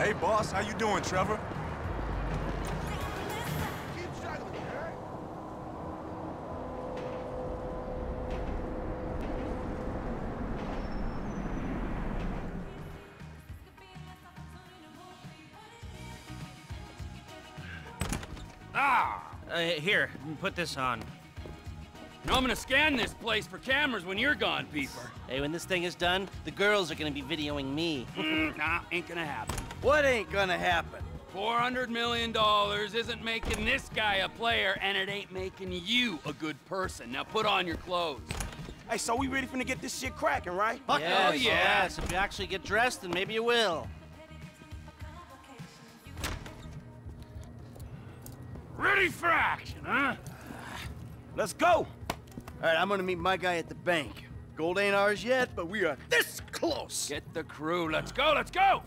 Hey, boss, how you doing, Trevor? Ah! Uh, here, put this on. Now I'm gonna scan this place for cameras when you're gone, Peeper. Hey, when this thing is done, the girls are gonna be videoing me. Mm, nah, ain't gonna happen. What ain't gonna happen? $400 million isn't making this guy a player, and it ain't making you a good person. Now put on your clothes. Hey, so we ready finna get this shit cracking, right? Fuck yes, oh, yeah. yes. If you actually get dressed, then maybe you will. Ready for action, huh? Let's go. All right, I'm gonna meet my guy at the bank. Gold ain't ours yet, but we are this close. Get the crew. Let's go, let's go!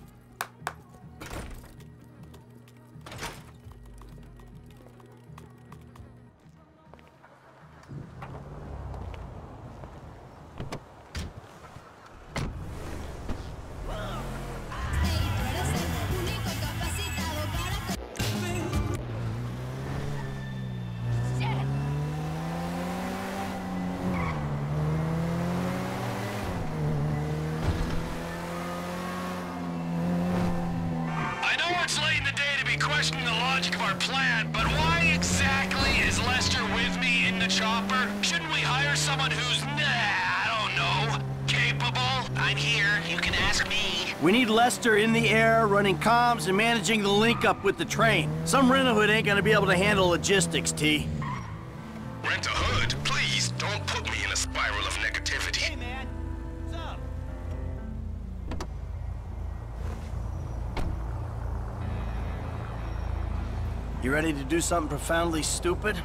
We need Lester in the air, running comms and managing the link up with the train. Some rent-a-hood ain't gonna be able to handle logistics, T. Rent a hood, please don't put me in a spiral of negativity. Hey, man. What's up? You ready to do something profoundly stupid?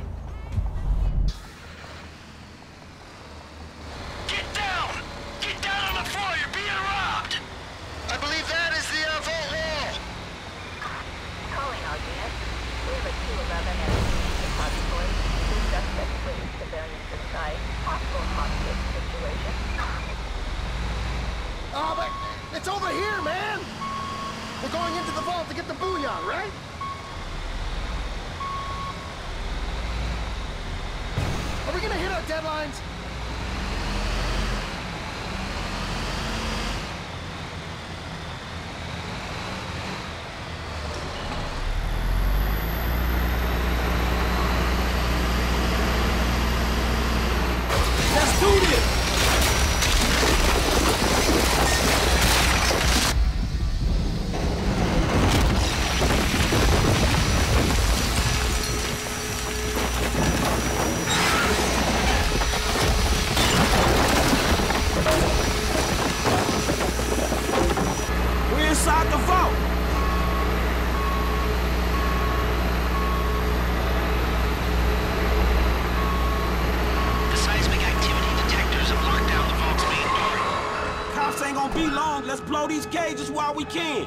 Long. Let's blow these cages while we can.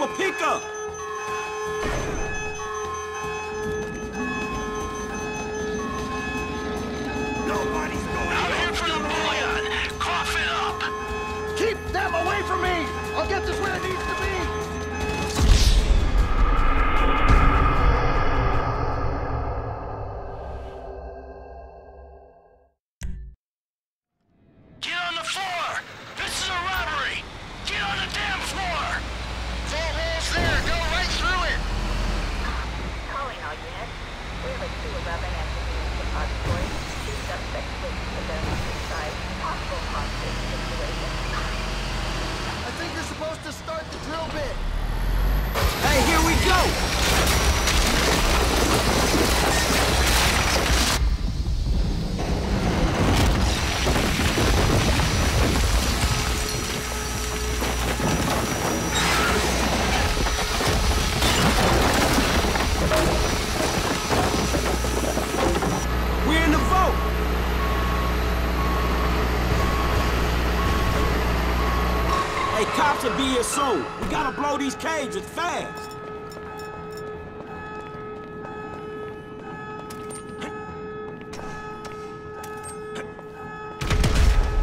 for Pika! Be here soon. We gotta blow these cages fast.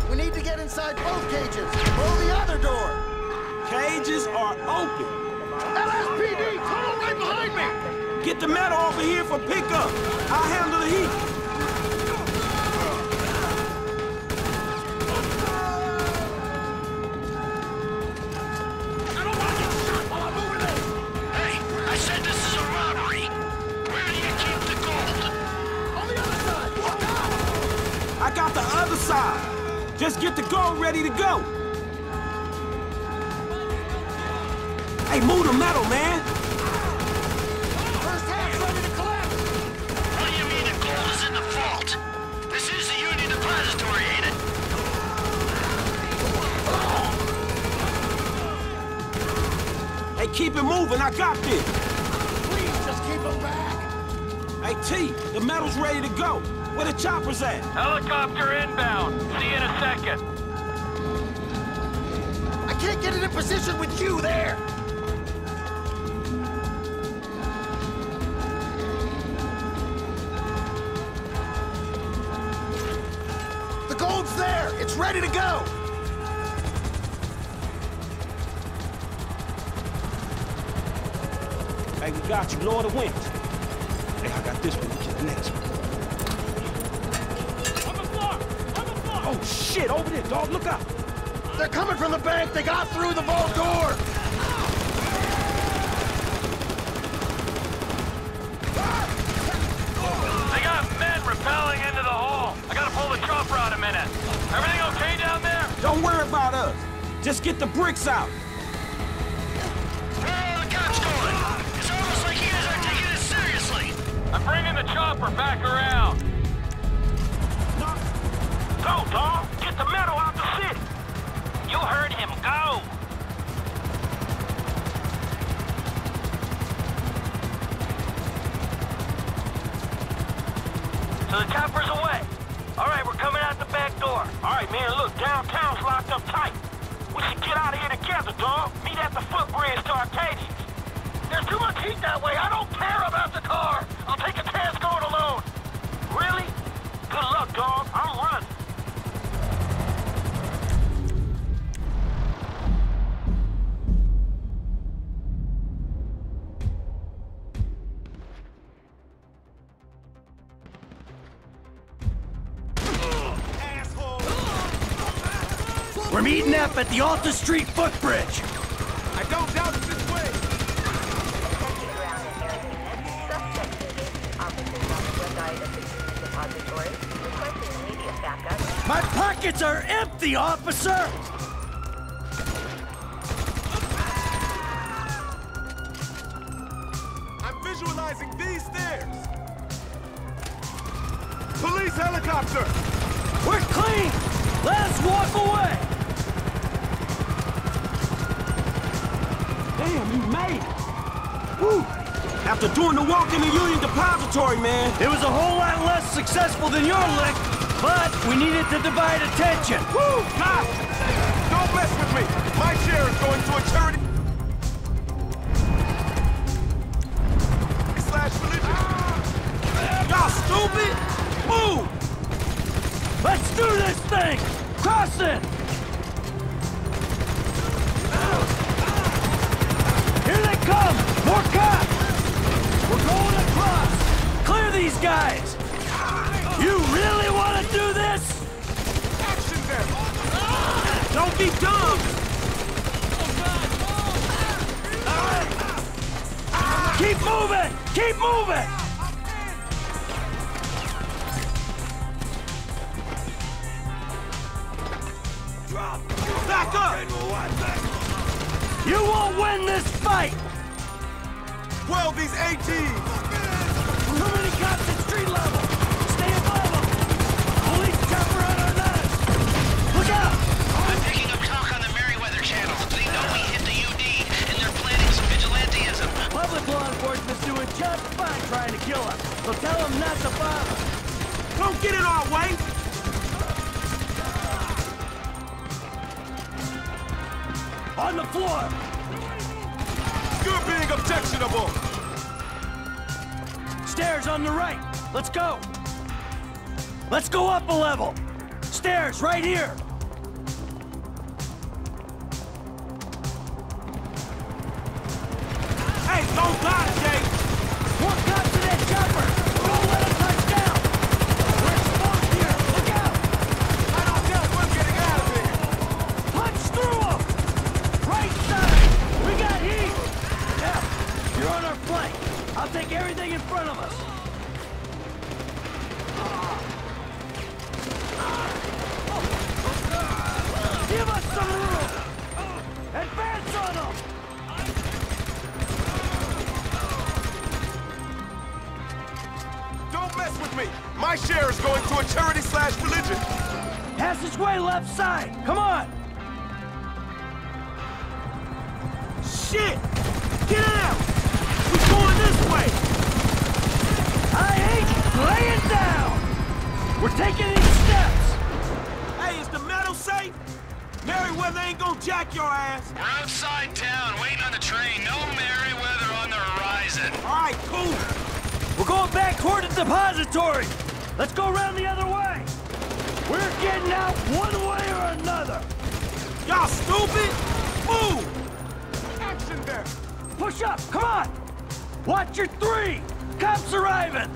We need to get inside both cages. Blow the other door. Cages are open. LSPD, tunnel right behind me. Get the metal over here for pickup. I'll handle the heat. Just get the gold ready to go. Hey, move the metal, man. First half's ready to collapse. What do you mean the gold is in the vault? This is the Union Depository, ain't it? Hey, keep it moving. I got this. Please, just keep them back. Hey, T, the metal's ready to go. Where the choppers at? Helicopter inbound. See you in a second. I can't get it in position with you there. The gold's there. It's ready to go. Hey, we got you. Lower the winch. Hey, I got this one. We get the next one. Shit. Over there, dog. Look out. They're coming from the bank. They got through the vault door. They got men rappelling into the hall. I gotta pull the chopper out a minute. Everything okay down there? Don't worry about us. Just get the bricks out. Where are the cops going? It's almost like you guys aren't taking this seriously. I'm bringing the chopper back around. Go, dog! Get the metal out the city! You heard him. Go! So the chopper's away. All right, we're coming out the back door. All right, man, look, downtown's locked up tight. We should get out of here together, dog. Meet at the footbridge to Arcadius. There's too much heat that way. I don't care about up at the Alta Street footbridge. I don't doubt it this way. Detected ground and air units. Suspect moving. Officers on the side of the Union Depository. Requesting immediate backup. My pockets are empty, officer! I'm visualizing these stairs. Police helicopter! We're clean! Let us walk away! Damn, you made it. Woo! After doing the walk in the Union Depository, man. It was a whole lot less successful than your lick, but we needed to divide attention. Woo! God! Don't mess with me. My share is going to a charity. Slash religion. Ah. Y'all stupid? Move! Let's do this thing! Don't be dumb! Keep moving! Keep moving! Back up! You won't win this fight! 12 these 18s! Too many cops at street level! Shit! Get out! We're going this way! I ain't laying down! We're taking these steps! Hey, is the metal safe? Merryweather ain't gonna jack your ass! We're outside town, waiting on the train. No Merryweather on the horizon. Alright, cool! We're going back toward the depository! Let's go around the other way! We're getting out one way or another! Y'all stupid? Move! Action there! Push up! Come on! Watch your three! Cops arriving!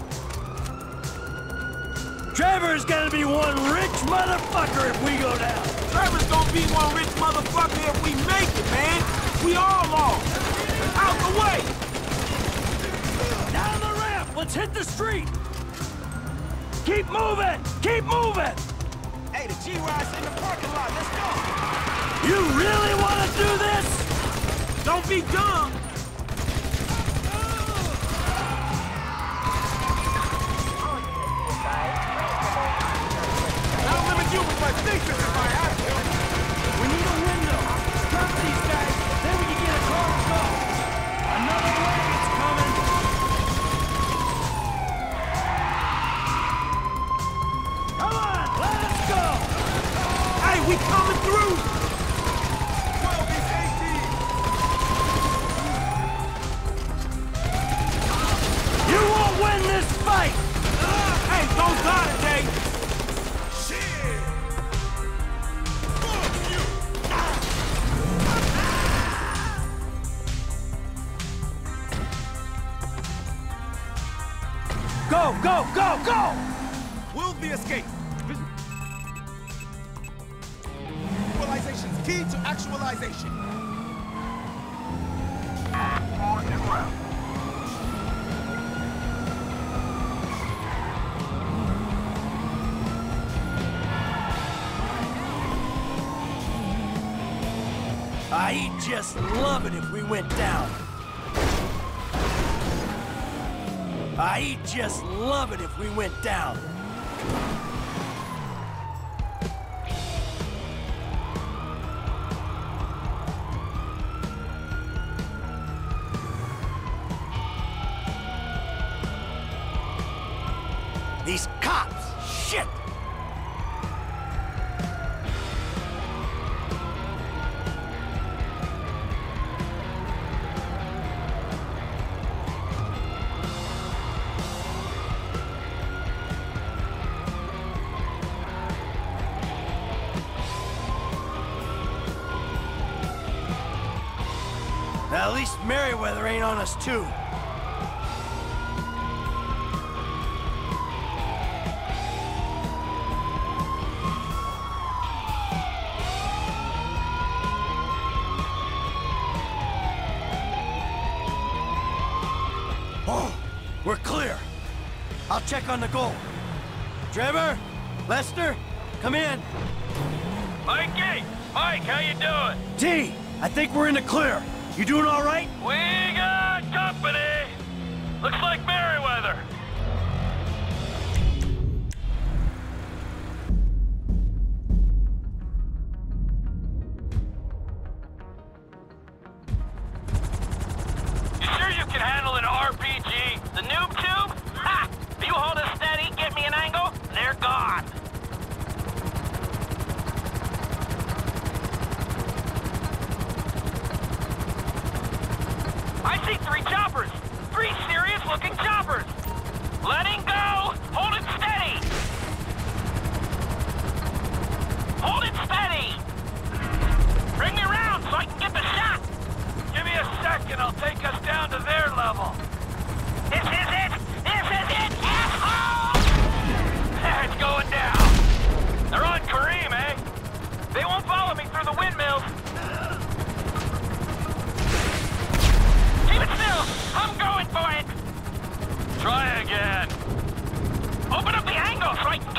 Trevor's gonna be one rich motherfucker if we go down! Trevor's gonna be one rich motherfucker if we make it, man! We all lost! Out the way! Down the ramp! Let's hit the street! Keep moving! Keep moving! Hey, the G-Ride's in the parking lot, let's go! You really wanna do this? Don't be dumb! To actualization. I'd just love it if we went down. I'd just love it if we went down. Merryweather ain't on us, too. Oh, we're clear. I'll check on the goal. Trevor, Lester, come in. Mikey! Mike, how you doing? T, I think we're in the clear. You doing all right? We got company! Looks like Merryweather. Fucking choppers! Letting go! Hold it steady! Hold it steady! Bring me around so I can get the shot! Give me a second, I'll take us down to their level. This is it! This is it, asshole! it's going down. They're on Kareem, eh? They won't Try again. Open up the angle so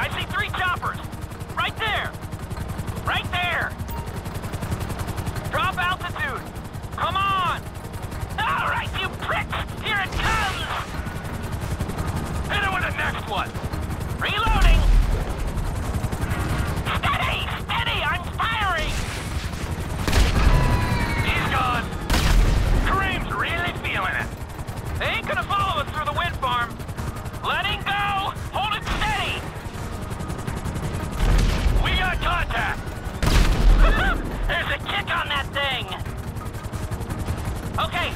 I see three choppers. Right there. Right there. Drop altitude. Come on. All right, you pricks. Here it comes. Hit it with the next one. Reloading. Steady, steady. I'm firing. He's gone. Kareem's really feeling it. They ain't gonna follow Okay,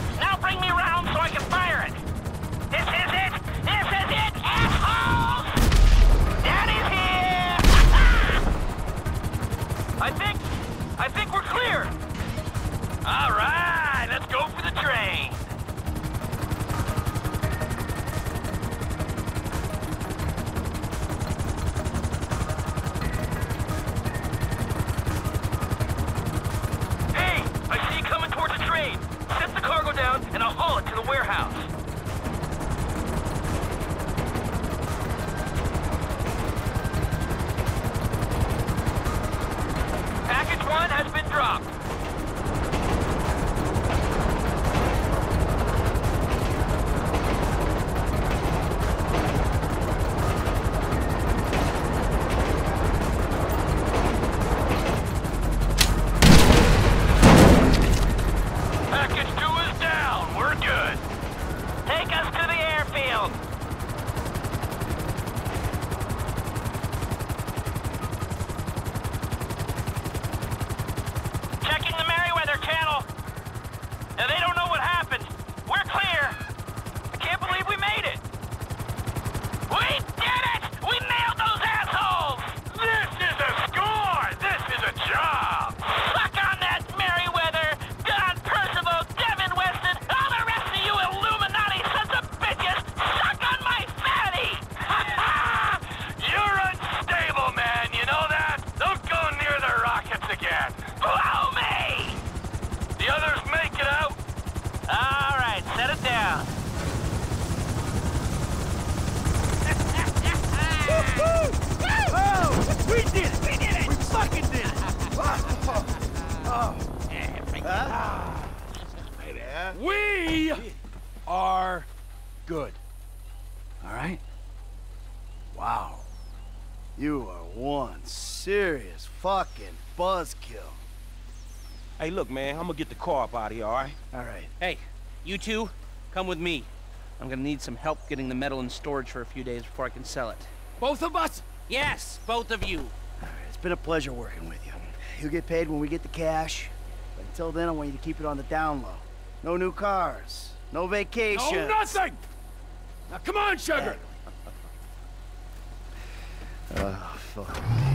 All right? Wow. You are one serious fucking buzzkill. Hey, look, man, I'm gonna get the car up out of here, all right? All right. Hey, you two, come with me. I'm gonna need some help getting the metal in storage for a few days before I can sell it. Both of us? Yes, both of you. All right. It's been a pleasure working with you. You'll get paid when we get the cash. But until then, I want you to keep it on the down low. No new cars. No vacation. No, nothing! Now come on, sugar! Oh, fuck.